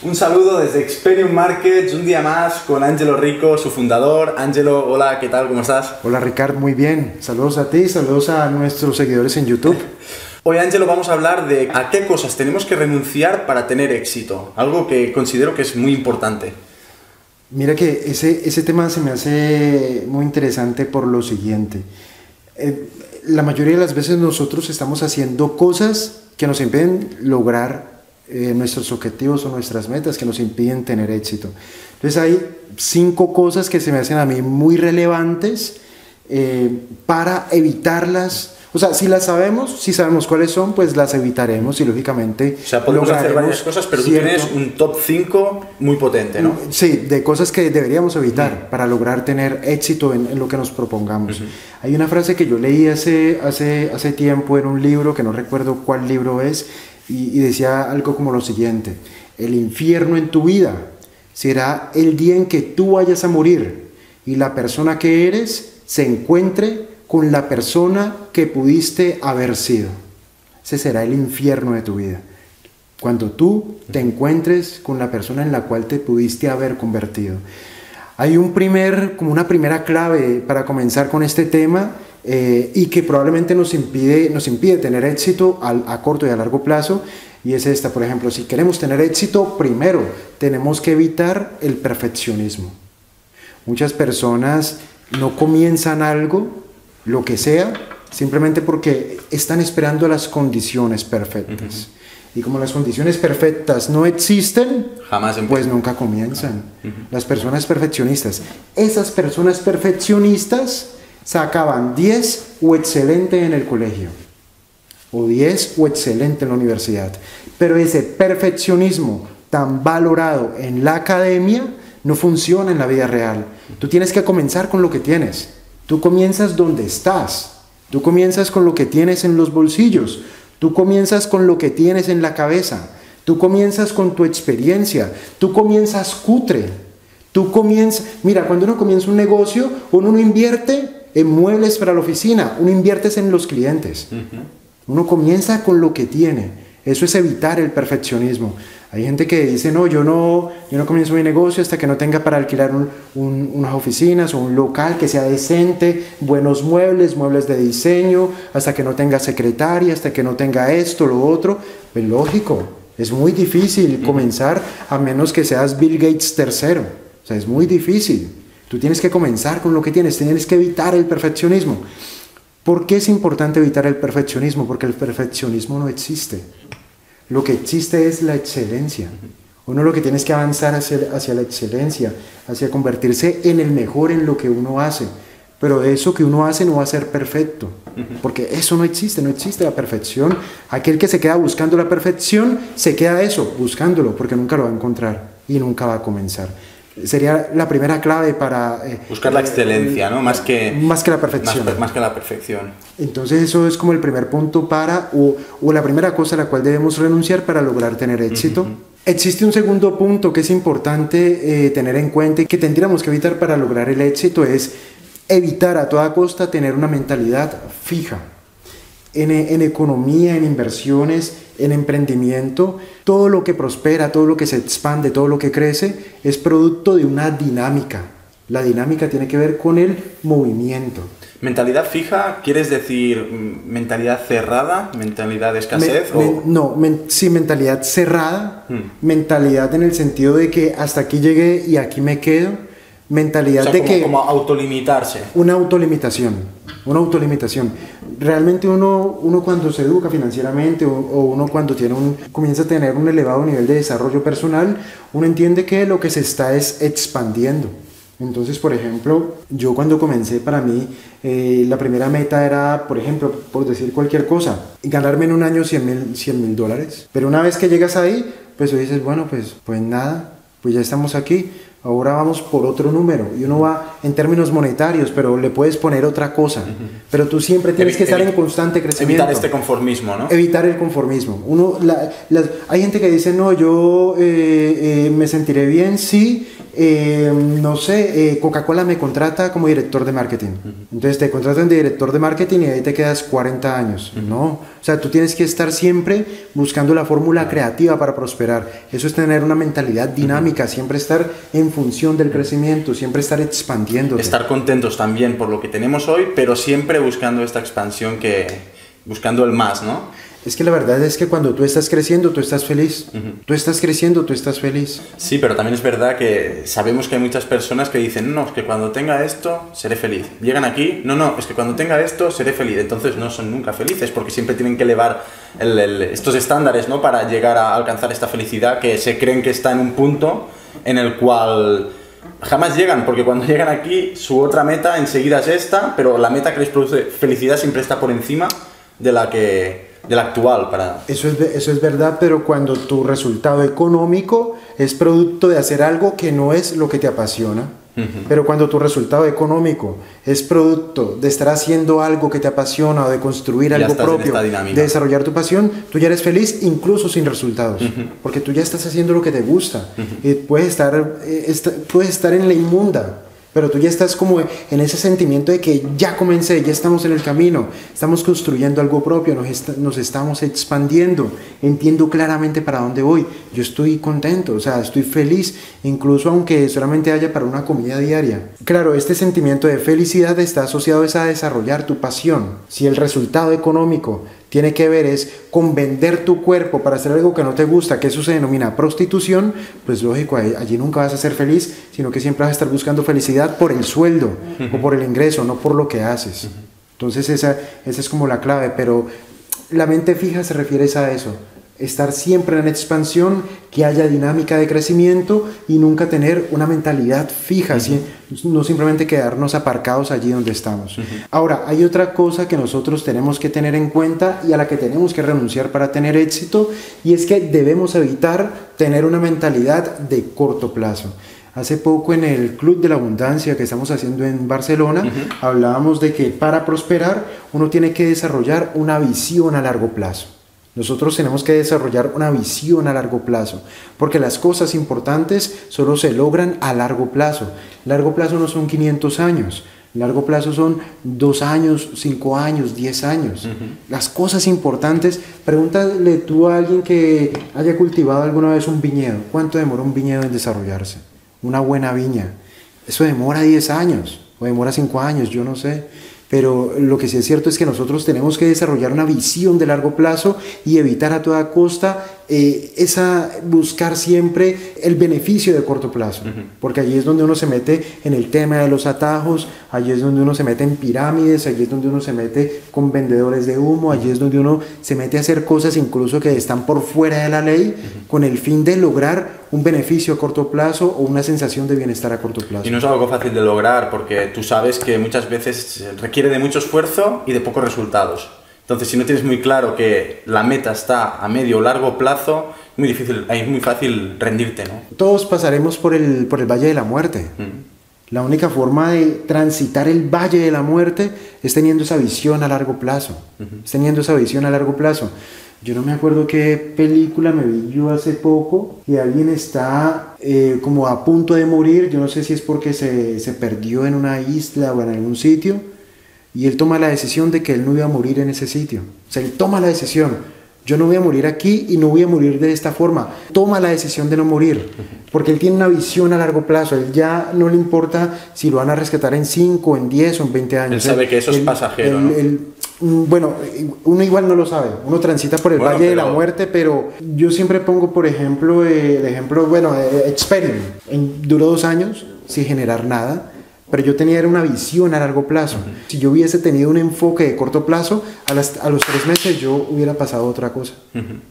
Un saludo desde Experium Markets, un día más con Angelo Rico, su fundador. Angelo, hola, ¿qué tal? ¿Cómo estás? Hola Ricardo, muy bien. Saludos a ti, saludos a nuestros seguidores en YouTube. Hoy, Angelo, vamos a hablar de a qué cosas tenemos que renunciar para tener éxito. Algo que considero que es muy importante. Mira que ese, ese tema se me hace muy interesante por lo siguiente. Eh, la mayoría de las veces nosotros estamos haciendo cosas que nos impiden lograr eh, nuestros objetivos o nuestras metas que nos impiden tener éxito. Entonces hay cinco cosas que se me hacen a mí muy relevantes eh, para evitarlas. O sea, si las sabemos, si sabemos cuáles son, pues las evitaremos y lógicamente. O sea, podemos hacer varias cosas, pero tú tienes un top 5 muy potente, ¿no? Sí, de cosas que deberíamos evitar para lograr tener éxito en, lo que nos propongamos. Hay una frase que yo leí hace, hace, hace tiempo en un libro, que no recuerdo cuál libro es, y, decía algo como lo siguiente, el infierno en tu vida será el día en que tú vayas a morir y la persona que eres se encuentre con la persona que pudiste haber sido. Ese será el infierno de tu vida. Cuando tú te encuentres con la persona en la cual te pudiste haber convertido. Hay un primer, como una primera clave para comenzar con este tema eh, y que probablemente nos impide, nos impide tener éxito a corto y a largo plazo. Y es esta, por ejemplo, si queremos tener éxito, primero tenemos que evitar el perfeccionismo. Muchas personas no comienzan algo, lo que sea, simplemente porque están esperando las condiciones perfectas. Y como las condiciones perfectas no existen, Jamás pues nunca comienzan. Las personas perfeccionistas. Esas personas perfeccionistas sacaban 10 o excelente en el colegio, o 10 o excelente en la universidad. Pero ese perfeccionismo tan valorado en la academia no funciona en la vida real. Tú tienes que comenzar con lo que tienes. Tú comienzas donde estás. Tú comienzas con lo que tienes en los bolsillos. Tú comienzas con lo que tienes en la cabeza. Tú comienzas con tu experiencia. Tú comienzas cutre. Tú comienzas, mira, cuando uno comienza un negocio, uno no invierte en muebles para la oficina, uno invierte en los clientes. Uno comienza con lo que tiene. Eso es evitar el perfeccionismo. Hay gente que dice, no, yo no, yo no comienzo mi negocio hasta que no tenga para alquilar unas oficinas o un local que sea decente, buenos muebles, muebles de diseño, hasta que no tenga secretaria, hasta que no tenga esto, lo otro. Pues lógico, es muy difícil comenzar a menos que seas Bill Gates tercero. O sea, es muy difícil. Tú tienes que comenzar con lo que tienes, tienes que evitar el perfeccionismo. ¿Por qué es importante evitar el perfeccionismo? Porque el perfeccionismo no existe. Lo que existe es la excelencia. Uno lo que tiene es que avanzar hacia, hacia la excelencia, hacia convertirse en el mejor en lo que uno hace. Pero eso que uno hace no va a ser perfecto, porque eso no existe, no existe la perfección. Aquel que se queda buscando la perfección, se queda eso, buscándolo, porque nunca lo va a encontrar y nunca va a comenzar sería la primera clave para... Eh, Buscar la excelencia, ¿no? Más que, más que la perfección. Más, que la perfección. Entonces eso es como el primer punto para, o, o, la primera cosa a la cual debemos renunciar para lograr tener éxito. Existe un segundo punto que es importante eh, tener en cuenta y que tendríamos que evitar para lograr el éxito, es evitar a toda costa tener una mentalidad fija. En, en economía, en inversiones, en emprendimiento, todo lo que prospera, todo lo que se expande, todo lo que crece, es producto de una dinámica. La dinámica tiene que ver con el movimiento. ¿Mentalidad fija quieres decir mentalidad cerrada, mentalidad de escasez? no, sí, mentalidad cerrada, hmm. mentalidad en el sentido de que hasta aquí llegué y aquí me quedo, mentalidad de que... Como autolimitarse. Una autolimitación, una autolimitación realmente uno, uno cuando se educa financieramente o, uno cuando tiene un, comienza a tener un elevado nivel de desarrollo personal, uno entiende que lo que se está es expandiendo. Entonces, por ejemplo, yo cuando comencé para mí, eh, la primera meta era, por ejemplo, por decir cualquier cosa, ganarme en un año 100 mil dólares. Pero una vez que llegas ahí, pues tú dices, bueno, pues, pues nada, pues ya estamos aquí, ahora vamos por otro número y uno va en términos monetarios, pero le puedes poner otra cosa. Pero tú siempre tienes que estar en constante crecimiento. Evitar este conformismo, ¿no? Evitar el conformismo. Uno, hay gente que dice, no, yo eh, eh, me sentiré bien si eh, no sé, eh, Coca-Cola me contrata como director de marketing. Entonces te contratan de director de marketing y ahí te quedas 40 años. No, o sea, tú tienes que estar siempre buscando la fórmula creativa para prosperar. Eso es tener una mentalidad dinámica, siempre estar en función del crecimiento, siempre estar expandiendo. Estar contentos también por lo que tenemos hoy, pero siempre buscando esta expansión que, buscando el más, ¿no? Es que la verdad es que cuando tú estás creciendo, tú estás feliz. Tú estás creciendo, tú estás feliz. Sí, pero también es verdad que sabemos que hay muchas personas que dicen, no, es que cuando tenga esto, seré feliz. Llegan aquí, no, no, es que cuando tenga esto, seré feliz. Entonces no son nunca felices porque siempre tienen que elevar estos estándares, ¿no? Para llegar a alcanzar esta felicidad que se creen que está en un punto en el cual jamás llegan, porque cuando llegan aquí, su otra meta enseguida es esta, pero la meta que les produce felicidad siempre está por encima de la que del actual para... Eso es, eso es verdad, pero cuando tu resultado económico es producto de hacer algo que no es lo que te apasiona, pero cuando tu resultado económico es producto de estar haciendo algo que te apasiona o de construir algo propio, de desarrollar tu pasión, tú ya eres feliz incluso sin resultados, porque tú ya estás haciendo lo que te gusta y puedes estar, eh, puedes estar en la inmunda pero tú ya estás como en ese sentimiento de que ya comencé, ya estamos en el camino, estamos construyendo algo propio, nos, estamos expandiendo, entiendo claramente para dónde voy, yo estoy contento, o sea, estoy feliz, incluso aunque solamente haya para una comida diaria. Claro, este sentimiento de felicidad está asociado a desarrollar tu pasión. Si el resultado económico tiene que ver es con vender tu cuerpo para hacer algo que no te gusta, que eso se denomina prostitución, pues lógico, allí nunca vas a ser feliz, sino que siempre vas a estar buscando felicidad por el sueldo o por el ingreso, no por lo que haces. Entonces esa, esa es como la clave, pero la mente fija se refiere a eso, estar siempre en expansión, que haya dinámica de crecimiento y nunca tener una mentalidad fija, no simplemente quedarnos aparcados allí donde estamos. Ahora, hay otra cosa que nosotros tenemos que tener en cuenta y a la que tenemos que renunciar para tener éxito y es que debemos evitar tener una mentalidad de corto plazo. Hace poco en el Club de la Abundancia que estamos haciendo en Barcelona, hablábamos de que para prosperar uno tiene que desarrollar una visión a largo plazo. Nosotros tenemos que desarrollar una visión a largo plazo, porque las cosas importantes solo se logran a largo plazo. Largo plazo no son 500 años, largo plazo son 2 años, 5 años, 10 años. Las cosas importantes, pregúntale tú a alguien que haya cultivado alguna vez un viñedo, ¿cuánto demora un viñedo en desarrollarse? Una buena viña. Eso demora 10 años o demora 5 años, yo no sé. Pero lo que sí es cierto es que nosotros tenemos que desarrollar una visión de largo plazo y evitar a toda costa eh, esa buscar siempre el beneficio de corto plazo, porque allí es donde uno se mete en el tema de los atajos, allí es donde uno se mete en pirámides, allí es donde uno se mete con vendedores de humo, allí es donde uno se mete a hacer cosas incluso que están por fuera de la ley con el fin de lograr un beneficio a corto plazo o una sensación de bienestar a corto plazo. Y no es algo fácil de lograr porque tú sabes que muchas veces requiere de mucho esfuerzo y de pocos resultados. Entonces, si no tienes muy claro que la meta está a medio o largo plazo, es muy difícil, es muy fácil rendirte, ¿no? Todos pasaremos por el, por el Valle de la Muerte. Mm. La única forma de transitar el Valle de la Muerte es teniendo esa visión a largo plazo. Es teniendo esa visión a largo plazo. Yo no me acuerdo qué película me vi yo hace poco y alguien está eh, como a punto de morir. Yo no sé si es porque se, se perdió en una isla o en algún sitio y él toma la decisión de que él no iba a morir en ese sitio. O sea, él toma la decisión. Yo no voy a morir aquí y no voy a morir de esta forma. Toma la decisión de no morir. Porque él tiene una visión a largo plazo. Él ya no le importa si lo van a rescatar en 5, en 10 o en 20 años. Él sabe que eso es pasajero. Mm, bueno, uno igual no lo sabe. Uno transita por el Valle de la Muerte, pero yo siempre pongo, por ejemplo, el ejemplo, bueno, eh, Experiment. duró dos años sin generar nada pero yo tenía una visión a largo plazo. Si yo hubiese tenido un enfoque de corto plazo, a, a los tres meses yo hubiera pasado otra cosa.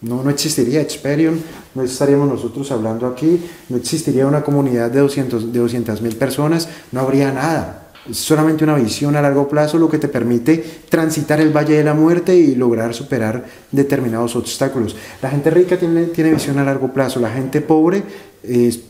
no, no existiría Experion, no estaríamos nosotros hablando aquí, no existiría una comunidad de 200 de 200 mil personas, no habría nada. Solamente una visión a largo plazo lo que te permite transitar el valle de la muerte y lograr superar determinados obstáculos. La gente rica tiene, tiene visión a largo plazo, la gente pobre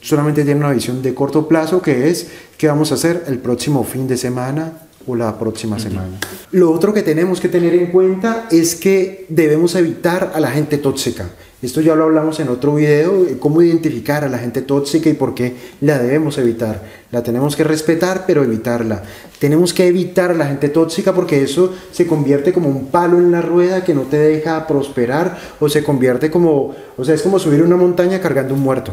solamente tiene una visión de corto plazo que es qué vamos a hacer el próximo fin de semana, o la próxima semana. Lo otro que tenemos que tener en cuenta es que debemos evitar a la gente tóxica. Esto ya lo hablamos en otro video, cómo identificar a la gente tóxica y por qué la debemos evitar. La tenemos que respetar, pero evitarla. Tenemos que evitar a la gente tóxica porque eso se convierte como un palo en la rueda que no te deja prosperar o se convierte como, o sea, es como subir una montaña cargando un muerto.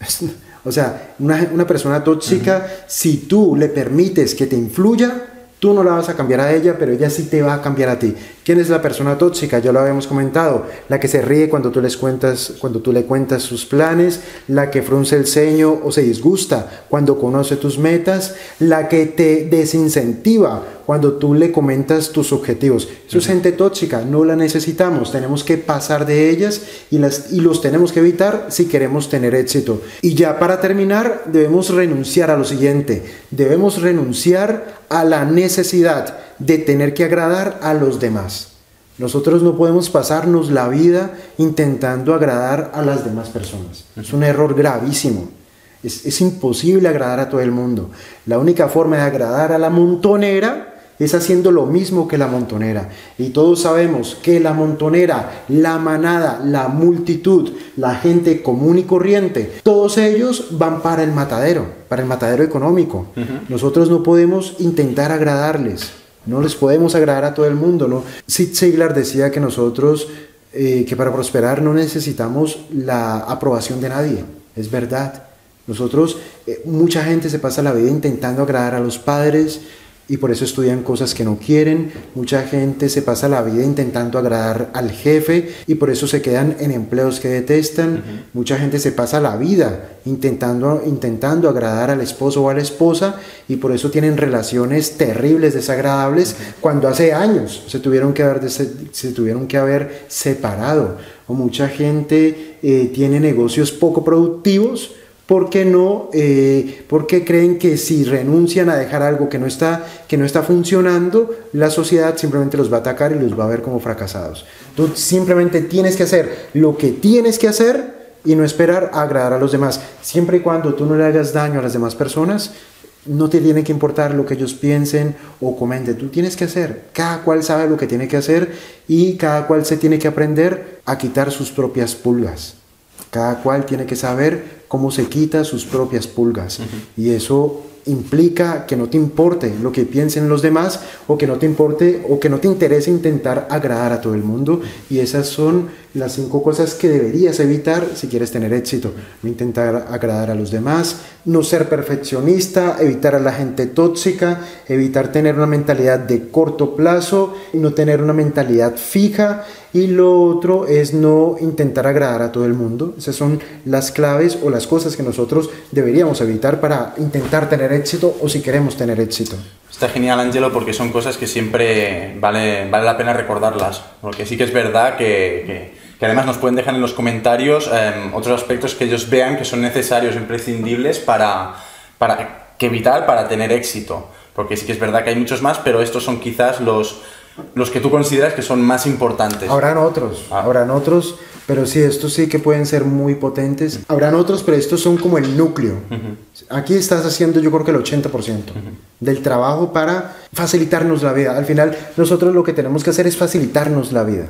O sea, una, una persona tóxica, si tú le permites que te influya, Tú no la vas a cambiar a ella, pero ella sí te va a cambiar a ti. ¿Quién es la persona tóxica? Ya lo habíamos comentado. La que se ríe cuando tú, les cuentas, cuando tú le cuentas sus planes, la que frunce el ceño o se disgusta cuando conoce tus metas, la que te desincentiva cuando tú le comentas tus objetivos. Eso es gente tóxica, no la necesitamos, tenemos que pasar de ellas y, las, y los tenemos que evitar si queremos tener éxito. Y ya para terminar, debemos renunciar a lo siguiente, debemos renunciar a la necesidad de tener que agradar a los demás. Nosotros no podemos pasarnos la vida intentando agradar a las demás personas. Es un error gravísimo. Es, es, imposible agradar a todo el mundo. La única forma de agradar a la montonera es haciendo lo mismo que la montonera. Y todos sabemos que la montonera, la manada, la multitud, la gente común y corriente, todos ellos van para el matadero, para el matadero económico. Nosotros no podemos intentar agradarles. No les podemos agradar a todo el mundo, ¿no? Sid Siglar decía que nosotros, eh, que para prosperar no necesitamos la aprobación de nadie. Es verdad. Nosotros, eh, mucha gente se pasa la vida intentando agradar a los padres, y por eso estudian cosas que no quieren. Mucha gente se pasa la vida intentando agradar al jefe y por eso se quedan en empleos que detestan. Mucha gente se pasa la vida intentando, intentando agradar al esposo o a la esposa y por eso tienen relaciones terribles, desagradables, cuando hace años se tuvieron que haber, se tuvieron que haber separado. O mucha gente eh, tiene negocios poco productivos ¿Por qué no? Eh, porque creen que si renuncian a dejar algo que no, está, que no está funcionando, la sociedad simplemente los va a atacar y los va a ver como fracasados. Tú simplemente tienes que hacer lo que tienes que hacer y no esperar a agradar a los demás. Siempre y cuando tú no le hagas daño a las demás personas, no te tiene que importar lo que ellos piensen o comenten. Tú tienes que hacer. Cada cual sabe lo que tiene que hacer y cada cual se tiene que aprender a quitar sus propias pulgas. Cada cual tiene que saber cómo se quita sus propias pulgas. Y eso implica que no te importe lo que piensen los demás o que no te importe o que no te interese intentar agradar a todo el mundo. Y esas son las cinco cosas que deberías evitar si quieres tener éxito. No intentar agradar a los demás, no ser perfeccionista, evitar a la gente tóxica, evitar tener una mentalidad de corto plazo, no tener una mentalidad fija y lo otro es no intentar agradar a todo el mundo. Esas son las claves o las cosas que nosotros deberíamos evitar para intentar tener éxito o si queremos tener éxito. Está genial, Angelo, porque son cosas que siempre vale, vale la pena recordarlas. Porque sí que es verdad que, que, además nos pueden dejar en los comentarios em, otros aspectos que ellos vean que son necesarios, imprescindibles para, para que evitar para tener éxito. Porque sí que es verdad que hay muchos más, pero estos son quizás los los que tú consideras que son más importantes. Habrán otros, ah. habrán otros, pero sí, estos sí que pueden ser muy potentes. Habrán otros, pero estos son como el núcleo. Aquí estás haciendo yo creo que el 80% del trabajo para facilitarnos la vida. Al final, nosotros lo que tenemos que hacer es facilitarnos la vida.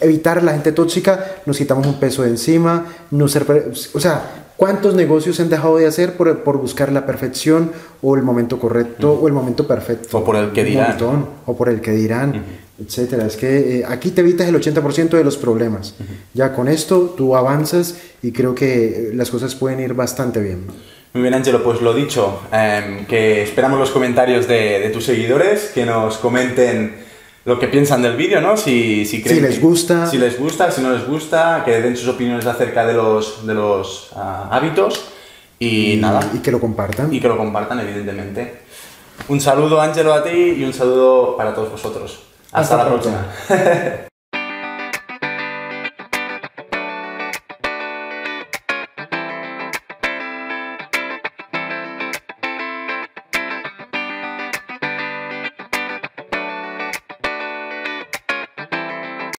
evitar la gente tóxica, nos quitamos un peso de encima, no ser... O sea, ¿Cuántos negocios han dejado de hacer por, por, buscar la perfección o el momento correcto o el momento perfecto? O por el que dirán. o por el que dirán, etcétera. Es que eh, aquí te evitas el 80% de los problemas. Ya con esto tú avanzas y creo que eh, las cosas pueden ir bastante bien. Muy bien, Angelo, pues lo dicho, em, que esperamos los comentarios de, de tus seguidores, que nos comenten lo que piensan del vídeo, ¿no? Si, si, si les gusta. Si les gusta, si no les gusta, que den sus opiniones acerca de los, de los ah, hábitos y, nada. Y que lo compartan. Y que lo compartan, evidentemente. Un saludo, Ángelo, a ti y un saludo para todos vosotros. Hasta, la próxima.